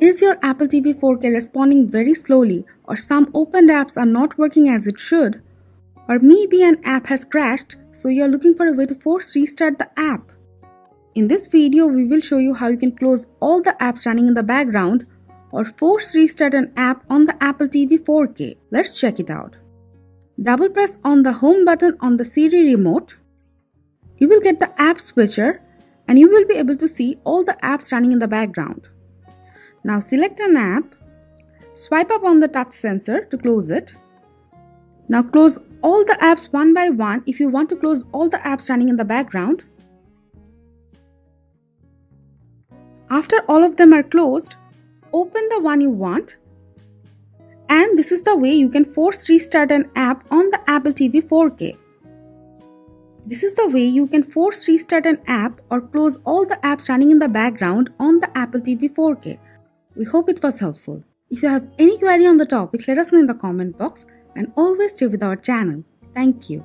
Is your Apple TV 4K responding very slowly or some opened apps are not working as it should? Or maybe an app has crashed so you're looking for a way to force restart the app? In this video, we will show you how you can close all the apps running in the background or force restart an app on the Apple TV 4K. Let's check it out. Double press on the home button on the Siri remote. You will get the app switcher and you will be able to see all the apps running in the background. Now select an app, swipe up on the touch sensor to close it. Now close all the apps one by one if you want to close all the apps running in the background. After all of them are closed, open the one you want. And this is the way you can force restart an app on the Apple TV 4K. This is the way you can force restart an app or close all the apps running in the background on the Apple TV 4K. We hope it was helpful. If you have any query on the topic, let us know in the comment box and always stay with our channel. Thank you.